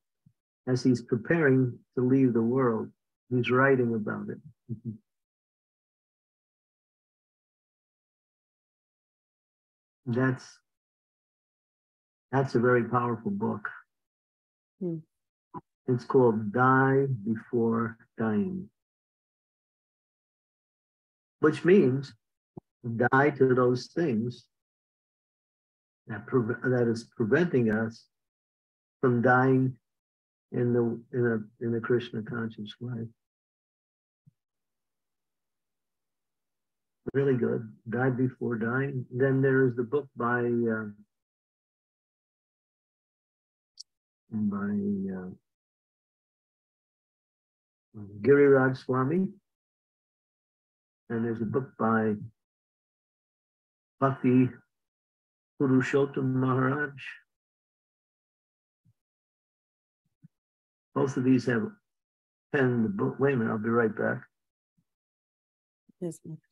as he's preparing to leave the world, he's writing about it. that's that's a very powerful book. Hmm. It's called Die Before Dying, which means die to those things that, that is preventing us from dying in the in a in a Krishna conscious way. Really good. Died before dying. Then there is the book by uh, by uh, Giriraj Swami. And there's a book by Bhakti Purushottam Maharaj. Both of these have penned the book. Wait a minute, I'll be right back. Yes, Maharaj.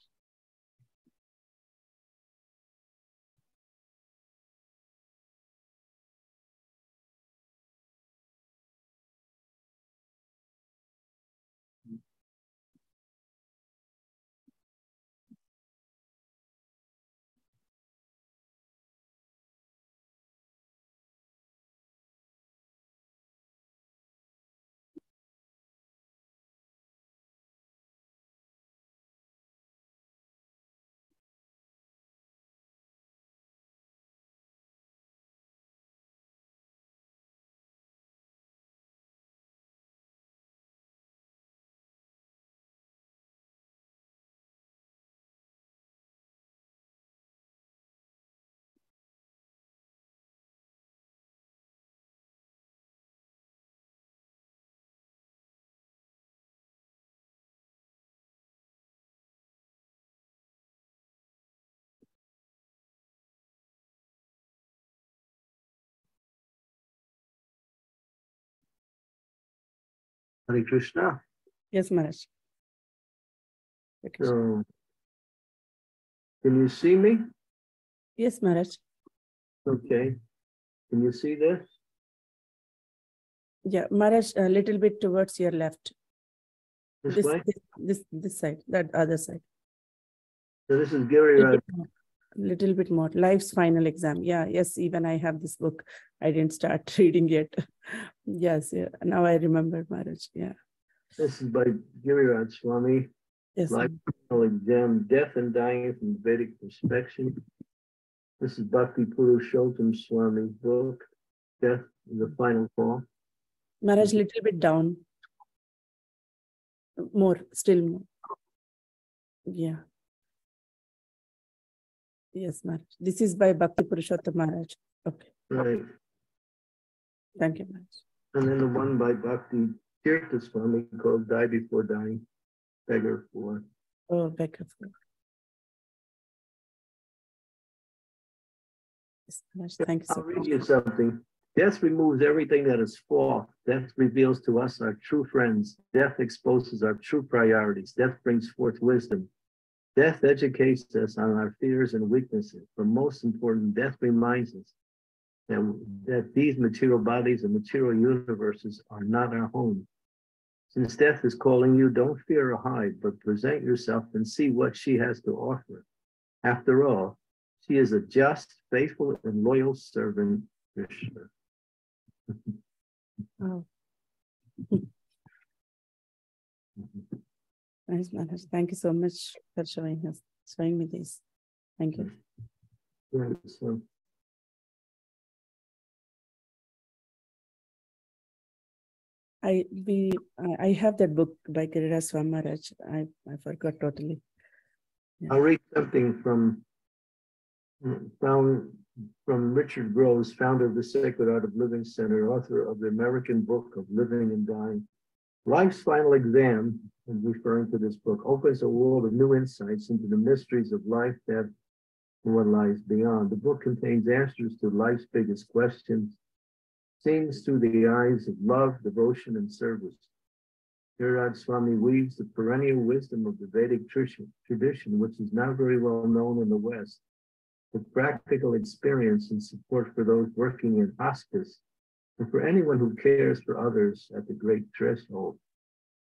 Hare Krishna. Yes, Maharaj. So, can you see me? Yes, Maharaj. Okay. Can you see this? Yeah, Maharaj, a little bit towards your left. This, This, way? this, this, side, that other side. So this is Giriraj. Little bit more. Life's final exam. Yeah, yes, even I have this book. I didn't start reading yet. yes, yeah. Now I remember Maharaj. Yeah. This is by Giriraj Swami. Yes. Life Final Exam, Death and Dying from the Vedic Perspective. This is Bhakti Purushottam Swami's book, Death is the Final Call. Maharaj, little bit down. More, still more. Yeah. Yes, Maharaj. This is by Bhakti Purushottam Maharaj. Okay. Right. Thank you, Maharaj. And then the one by Bhakti Tirtha called Die Before Dying, Beggar four. Oh, back of Yes, Maharaj. Thank you so much. I'll read much. you something. Death removes everything that is false. Death reveals to us our true friends. Death exposes our true priorities. Death brings forth wisdom. Death educates us on our fears and weaknesses. But most important, death reminds us that, that these material bodies and material universes are not our home. Since death is calling you, don't fear or hide, but present yourself and see what she has to offer. After all, she is a just, faithful, and loyal servant, Krishna. Oh, nice, Maharaj. Thank you so much for showing us, showing me this. Thank you. Yeah, I we I have that book by Giriraj Swami Maharaj. I I forgot totally. I'll read something from mm, found from Richard Groves, founder of the Sacred Art of Living Center, author of the American Book of Living and Dying. Life's final exam, and referring to this book, opens a world of new insights into the mysteries of life, death, and what lies beyond. The book contains answers to life's biggest questions, scenes through the eyes of love, devotion, and service. Giriraj Swami weaves the perennial wisdom of the Vedic tradition, which is now very well known in the West, with practical experience and support for those working in hospice and for anyone who cares for others at the great threshold.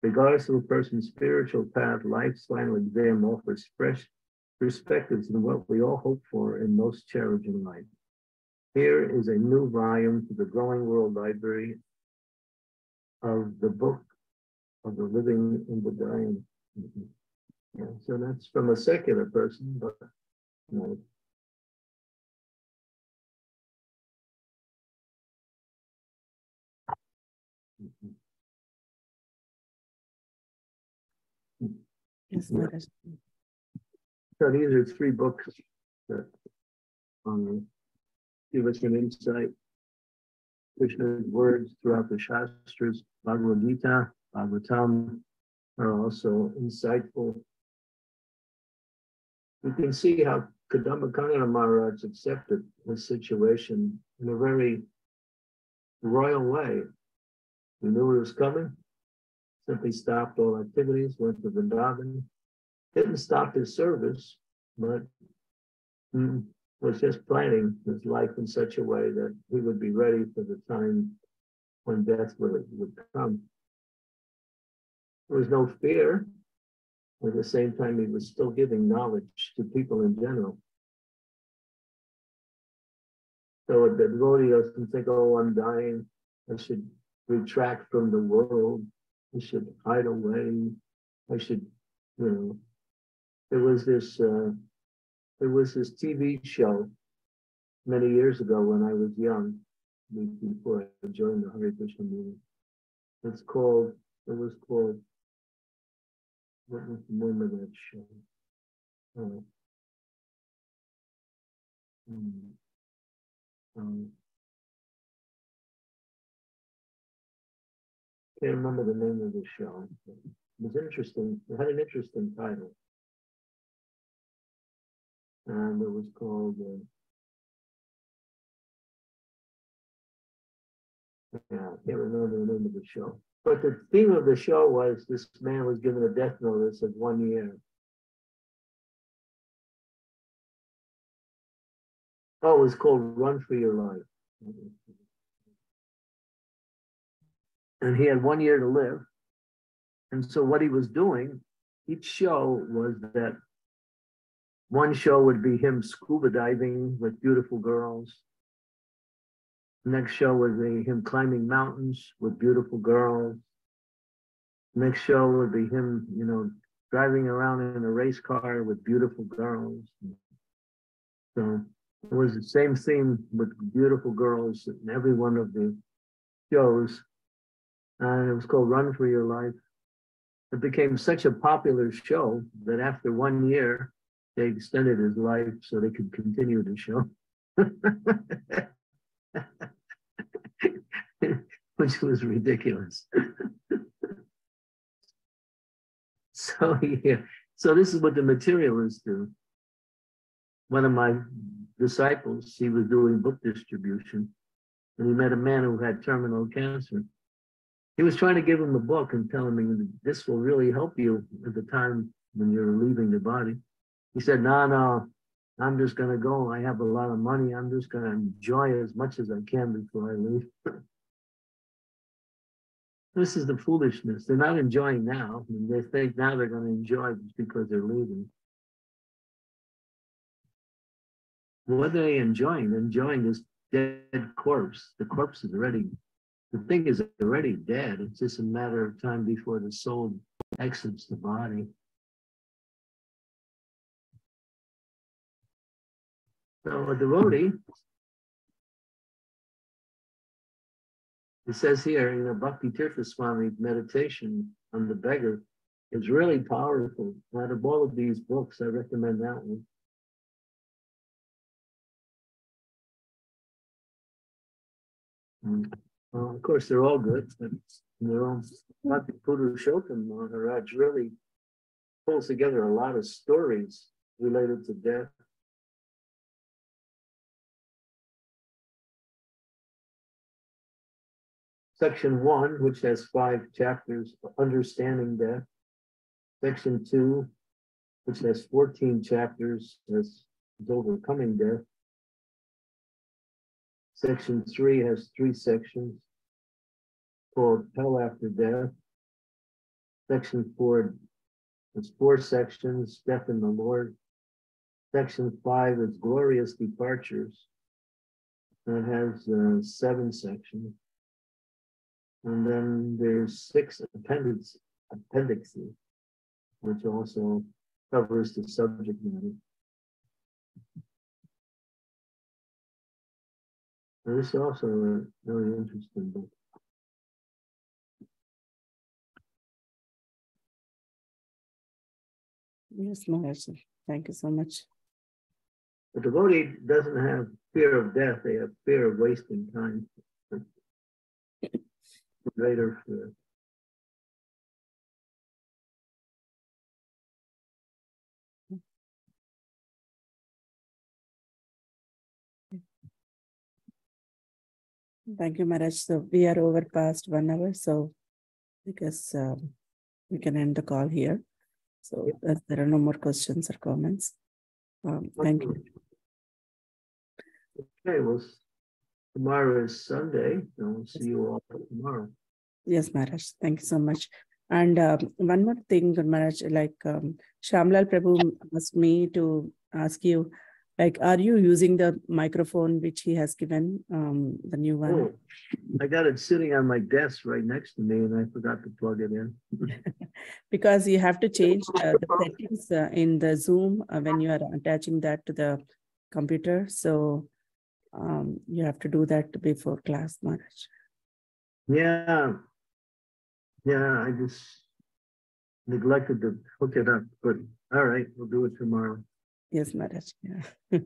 Regardless of a person's spiritual path, life's final exam offers fresh perspectives in what we all hope for in most challenging life. Here is a new volume to the Growing World Library of the book of the living and the dying. Yeah, so that's from a secular person, but you know, Yes, Yeah. So these are three books that um, give us an insight. Krishna's words throughout the Shastras, Bhagavad Gita, Bhagavatam are also insightful. You can see how Kadamba Kanana Maharaj accepted his situation in a very royal way. He knew it was coming, simply stopped all activities, went to Vrindavan, didn't stop his service, but mm, was just planning his life in such a way that he would be ready for the time when death would, would come. There was no fear. But at the same time, he was still giving knowledge to people in general. So the devotee doesn't think, oh, I'm dying. I should retract from the world. I should hide away. I should, you know. There was this uh, there was this TV show many years ago when I was young, before I joined the Hare Krishna movement. It's called, it was called, what was the name of that show? Hmm, um, can't remember the name of the show. It was interesting. It had an interesting title. And it was called, uh, yeah, I can't remember the name of the show. But the theme of the show was this man was given a death notice of one year. Oh, it was called Run for Your Life. And he had one year to live. And so what he was doing, each show was that one show would be him scuba diving with beautiful girls. Next show would be him climbing mountains with beautiful girls. Next show would be him, you know, driving around in a race car with beautiful girls. So it was the same theme with beautiful girls in every one of the shows. And it was called Run for Your Life. It became such a popular show that after one year, they extended his life so they could continue the show. Which was ridiculous. so yeah, so this is what the materialists do. One of my disciples, he was doing book distribution, and he met a man who had terminal cancer. He was trying to give him a book and tell him this will really help you at the time when you're leaving the body. He said, no, no, I'm just going to go. I have a lot of money. I'm just going to enjoy as much as I can before I leave. this is the foolishness. They're not enjoying now. They think now they're going to enjoy just because they're leaving. What are they enjoying? Enjoying this dead corpse. The corpse is already, the thing is already dead. It's just a matter of time before the soul exits the body. So a devotee, it says here, you know, Bhakti Tirtha meditation on the beggar is really powerful. Out of all of these books, I recommend that one. And, of course, they're all good, but their own Bhakti Purushottam Maharaj really pulls together a lot of stories related to death section one, which has five chapters, understanding death. Section two, which has fourteen chapters, is is overcoming death. Section three has three sections called hell after death. Section four is four sections, death in the Lord. Section five is glorious departures. That has uh, seven sections. And then there's six appendix, appendixes, which also covers the subject matter. This is also a very interesting book. Yes, Maharaj. Thank you so much. The devotee doesn't have fear of death, they have fear of wasting time. Greater fear. Thank you, Maharaj. So we are over past one hour, so because um, we can end the call here. So if there are no more questions or comments. Um, thank you. Okay, well, tomorrow is Sunday, and we'll see you all tomorrow. Yes, Maharaj. Thank you so much. And um, one more thing, Maharaj, like um, Shamlal Prabhu asked me to ask you, like, are you using the microphone which he has given, um, the new one? Oh, I got it sitting on my desk right next to me, and I forgot to plug it in. Because you have to change uh, the settings uh, in the Zoom uh, when you are attaching that to the computer. So um, you have to do that before class, Maharaj. Yeah. Yeah, I just neglected to hook it up, but all right, we'll do it tomorrow. Yes, Maharaj. Yeah.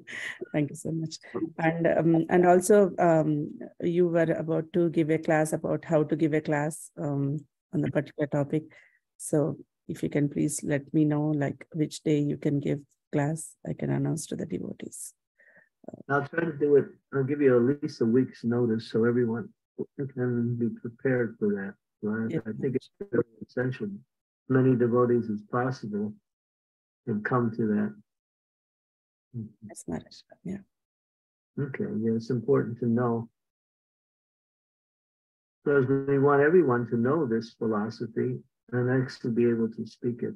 Thank you so much. And um, and also um, you were about to give a class about how to give a class um, on the particular topic. So if you can please let me know like which day you can give class, I can announce to the devotees. I'll try to do it, I'll give you at least a week's notice so everyone can be prepared for that. Right? Yeah. I think it's very essential. Many devotees as possible can come to that. Mm-hmm. Yes, Maharaj. Yeah. Okay, yeah, it's important to know. Because we want everyone to know this philosophy and actually be able to speak it.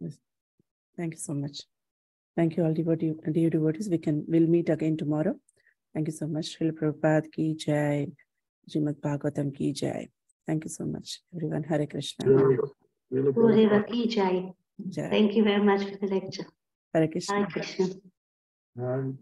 Yes. Thank you so much. Thank you all devotee, dear devotees. We can, we'll meet again tomorrow. Thank you so much. Srila Prabhupada ki jai. Srimad Bhagavatam ki jai. Thank you so much, everyone. Hare Krishna. Really- really Gurudeva ki jai. Jai. Thank you very much for the lecture. Hare Krishna. Hare Krishna. Um,